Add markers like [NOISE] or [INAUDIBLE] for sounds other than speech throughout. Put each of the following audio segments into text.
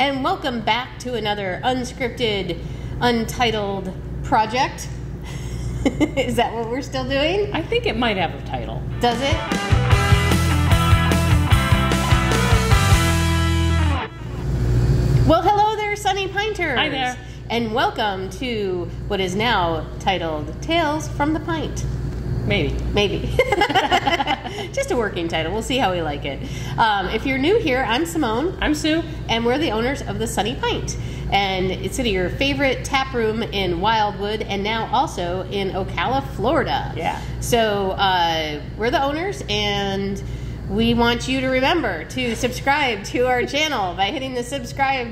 and welcome back to another unscripted, untitled project. [LAUGHS] Is that what we're still doing? I think it might have a title. Does it? Well, hello there, Sunny Pinters. Hi there. And welcome to what is now titled Tales from the Pint. Maybe. Maybe. [LAUGHS] Just a working title. We'll see how we like it. Um, if you're new here, I'm Simone, I'm Sue. and we're the owners of the Sunny Pint. And it's in your favorite tap room in Wildwood and now also in Ocala, Florida. Yeah. So uh, we're the owners, and we want you to remember to subscribe to our channel by hitting the subscribe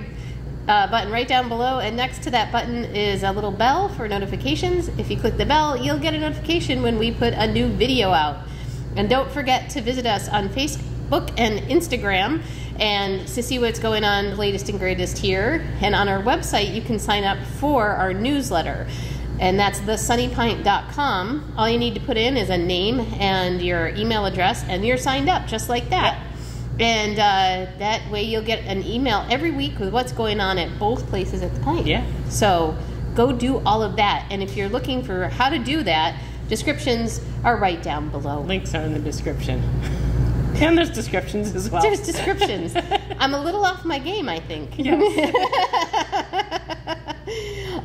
uh, button right down below. And next to that button is a little bell for notifications. If you click the bell, you'll get a notification when we put a new video out. And don't forget to visit us on Facebook and Instagram and to see what's going on, latest and greatest here. And on our website, you can sign up for our newsletter. And that's thesunnypint.com. All you need to put in is a name and your email address, and you're signed up just like that. And uh, that way you'll get an email every week with what's going on at both places at the pint. Yeah. So go do all of that. And if you're looking for how to do that, descriptions are right down below. Links are in the description. [LAUGHS] And there's descriptions as well. There's descriptions. [LAUGHS] I'm a little off my game, I think. Yes.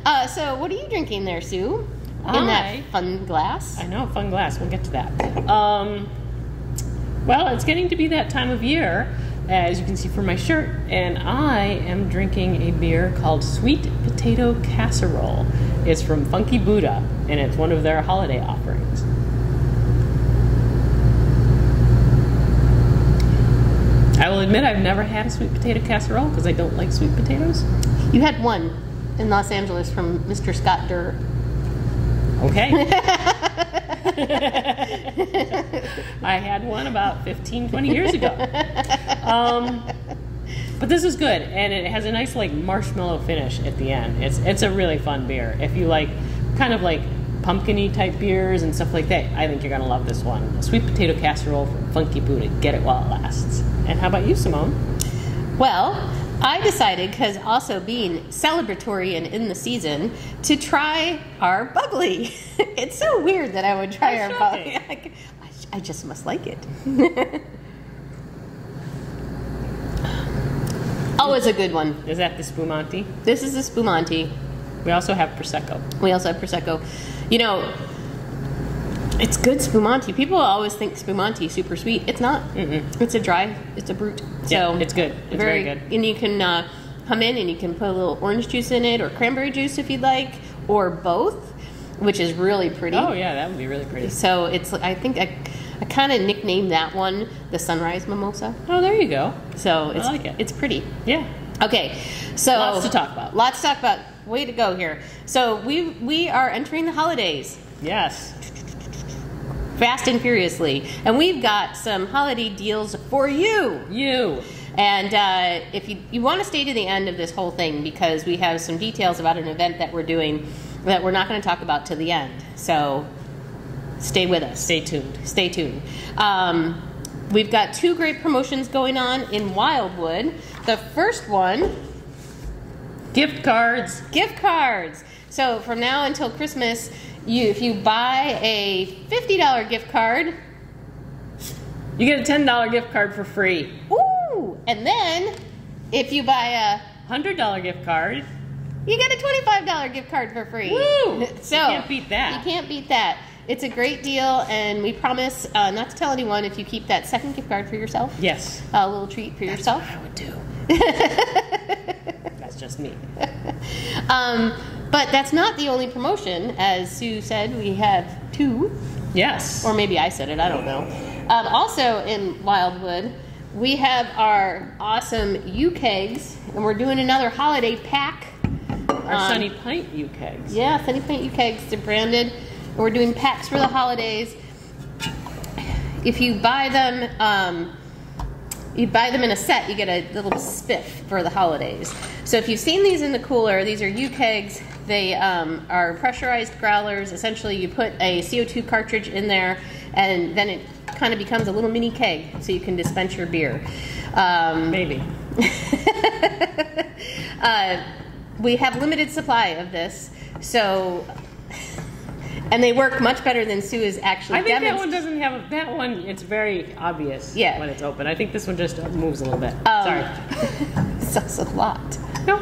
[LAUGHS] uh, so, what are you drinking there, Sue? In I- that fun glass? I know, fun glass. We'll get to that. Um, well, it's getting to be that time of year, as you can see from my shirt, and I am drinking a beer called Sweet Potato Casserole. It's from Funky Buddha, and it's one of their holiday offerings. I will admit I've never had a sweet potato casserole because I don't like sweet potatoes. You had one in Los Angeles from Mr. Scott Durr. Okay. [LAUGHS] [LAUGHS] I had one about 15, 20 years ago. Um, but this is good, and it has a nice like marshmallow finish at the end. It's it's a really fun beer. If you like kind of like pumpkiny type beers and stuff like that, I think you're gonna love this one. Sweet potato casserole from Funky Buddha. Get it while it lasts. And how about you, Simone? Well, I decided, because also being celebratory and in the season, to try our bubbly. [LAUGHS] it's so weird that I would try How our bubbly. shocking. [LAUGHS] Like, I- I just must like it. [LAUGHS] Oh, Always a good one. Is that the Spumante? This is the Spumante. We also have Prosecco. We also have Prosecco. You know, it's good Spumante. People always think Spumante super sweet. It's not. Mm-mm. It's a dry. It's a brut. Yeah, so it's good. It's very good. And you can uh, come in and you can put a little orange juice in it, or cranberry juice if you'd like, or both, which is really pretty. Oh yeah, that would be really pretty. So it's. I think I, I kind of nicknamed that one the sunrise mimosa. Oh, there you go. So it's like it. it's pretty. Yeah. Okay, so Lots to talk about. Lots to talk about. Way to go here. So we we are entering the holidays Yes. Fast and furiously, and we've got some holiday deals for you. You. And uh, if you you want to stay to the end of this whole thing because we have some details about an event that we're doing that we're not going to talk about to the end. So stay with us. Stay tuned. Stay tuned. Um, we've got two great promotions going on in Wildwood. The first one Gift cards. gift cards. So from now until Christmas, you if you buy a fifty dollar gift card, You get a ten dollar gift card for free. ooh, and then if you buy a Hundred dollar gift card. you get a twenty five dollar gift card for free. Woo! So You can't beat that. You can't beat that. It's a great deal, and we promise uh, not to tell anyone if you keep that second gift card for yourself. Yes. A little treat for yourself. I would do. [LAUGHS] That's just me. Um, but that's not the only promotion. As Sue said, we have two. Yes. or maybe I said it, I don't know. Um, also in Wildwood, we have our awesome uKegs, and we're doing another holiday pack. Our um, Sunny Pint uKegs. Yeah, Sunny Pint uKegs. They're branded. And we're doing packs for the holidays. If you buy them, um, you buy them in a set, you get a little spiff for the holidays. So if you've seen these in the cooler, these are uKegs. They um, are pressurized growlers. Essentially, you put a CO2 cartridge in there, and then it kind of becomes a little mini keg, so you can dispense your beer. Um, Maybe. [LAUGHS] Uh, we have limited supply of this, so and they work much better than Sue is actually I think that one doesn't have that one. It's very obvious Yeah. when it's open. I think this one just moves a little bit. Um, Sorry. [LAUGHS] That's a lot. No. [LAUGHS]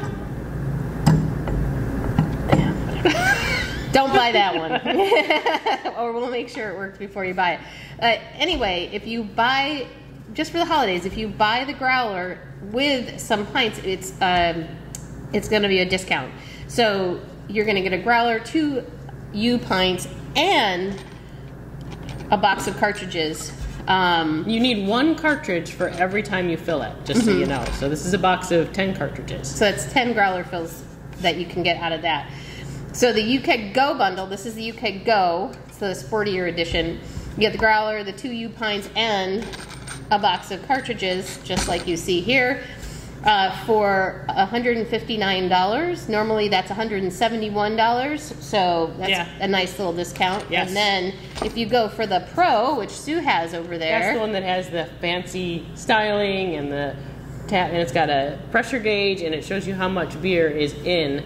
Don't buy that one, [LAUGHS] or we'll make sure it works before you buy it. Uh, anyway, if you buy just for the holidays, if you buy the growler with some pints, it's um, it's going to be a discount. So you're going to get a growler, two U pints, and a box of cartridges. Um, You need one cartridge for every time you fill it, just so you know. So this is a box of 10 cartridges. So that's 10 growler fills that you can get out of that. So the uKeg Go bundle, this is the uKeg Go, so the sportier edition. You get the growler, the two U pints, and a box of cartridges, just like you see here, uh, for $159. Normally that's $171, so that's Yeah. a nice little discount. Yes. And then if you go for the Pro, which Sue has over there. That's the one that has the fancy styling and the tap, and it's got a pressure gauge, and it shows you how much beer is in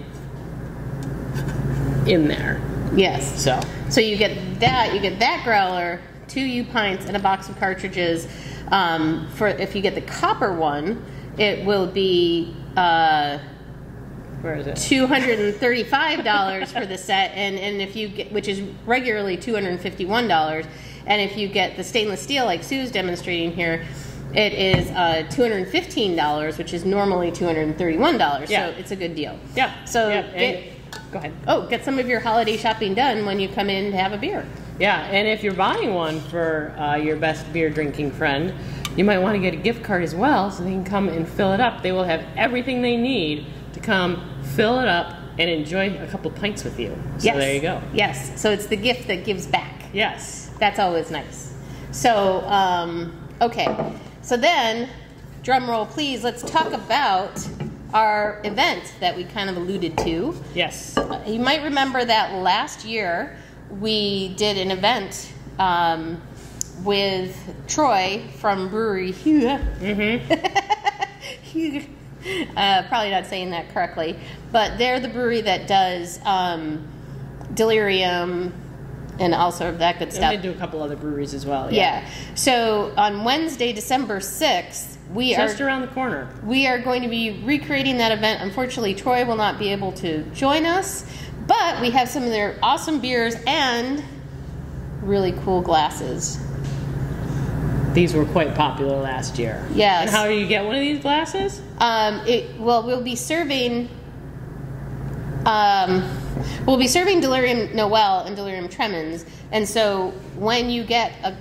in there. Yes. So So you get that, you get that growler, two U pints, and a box of cartridges. Um, for if you get the copper one, it will be uh, where is it? two hundred and thirty-five dollars for the set, and and if you get, which is regularly two hundred and fifty-one dollars, and if you get the stainless steel like Sue's demonstrating here. It is uh, two hundred and fifteen dollars, which is normally two hundred and thirty-one dollars. Yeah. So it's a good deal. Yeah. So yeah, get- go ahead. Oh, get some of your holiday shopping done when you come in to have a beer. Yeah, and if you're buying one for uh, your best beer drinking friend, you might want to get a gift card as well so they can come and fill it up. They will have everything they need to come fill it up and enjoy a couple pints with you. So there you go. Yes. So it's the gift that gives back. Yes. That's always nice. So, um, okay. So then, drum roll, please. Let's talk about our event that we kind of alluded to. Yes. You might remember that last year we did an event um, with Troy from Brewery Huyghe. [LAUGHS] Huyghe. Uh, probably not saying that correctly, but they're the brewery that does um, delirium and all sort of that good And stuff. they do a couple other breweries as well. Yeah. So on Wednesday, December sixth, we Just are around the corner. we are going to be recreating that event. Unfortunately, Troy will not be able to join us, but we have some of their awesome beers and really cool glasses. These were quite popular last year. Yes. And how do you get one of these glasses? Um, it, well, we'll be serving. Um, we'll be serving Delirium Noel and Delirium Tremens, and so when you get a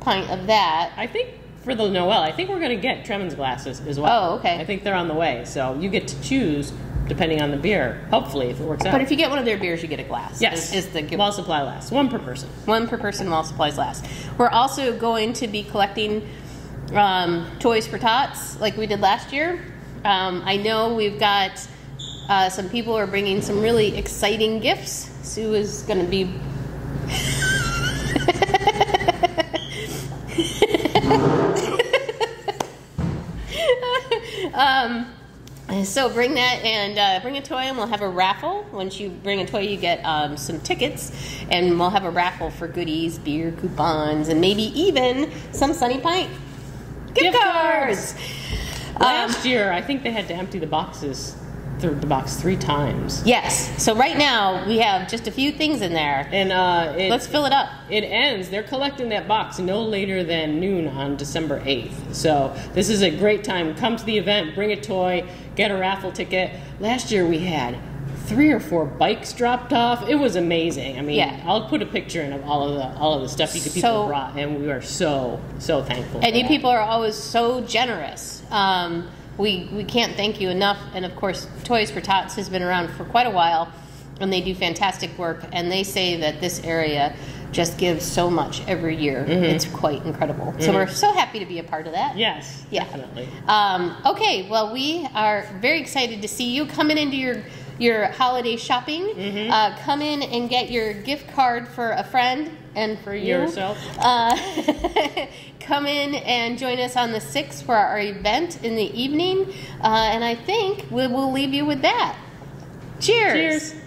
pint of that, I think for the Noel, I think we're going to get Tremens glasses as well. Oh, okay. I think they're on the way. So you get to choose depending on the beer, hopefully, if it works out. but if you get one of their beers, you get a glass. yes. is, is the gift. While supply lasts. One per person. one per person while supplies last. We're also going to be collecting um, toys for tots like we did last year. Um, I know we've got uh, some people are bringing some really exciting gifts. Sue is going to be. [LAUGHS] [LAUGHS] um, so bring that and uh, bring a toy, and we'll have a raffle. Once you bring a toy, you get um, some tickets, and we'll have a raffle for goodies, beer coupons, and maybe even some Sunny Pint gift, Gift cards. Um, Last year, I think they had to empty the boxes, th- the box three times. yes. So right now we have just a few things in there. And uh, it, Let's fill it up. It ends. They're collecting that box no later than noon on December 8th. So this is a great time. Come to the event, bring a toy, get a raffle ticket. Last year we had three or four bikes dropped off. It was amazing. I mean, Yeah. I'll put a picture in of all of the all of the stuff you could people So- brought, and we are so so thankful. And you that. people are always so generous. Um, we we can't thank you enough. And of course, Toys for Tots has been around for quite a while, and they do fantastic work. And they say that this area just gives so much every year. It's quite incredible. So we're so happy to be a part of that. Yes, Yeah. definitely. Um, okay, well, we are very excited to see you coming into your your holiday shopping. Uh, come in and get your gift card for a friend and for you. Yourself. Uh, [LAUGHS] come in and join us on the 6th for our event in the evening. Uh, and I think we will leave you with that. Cheers. Cheers.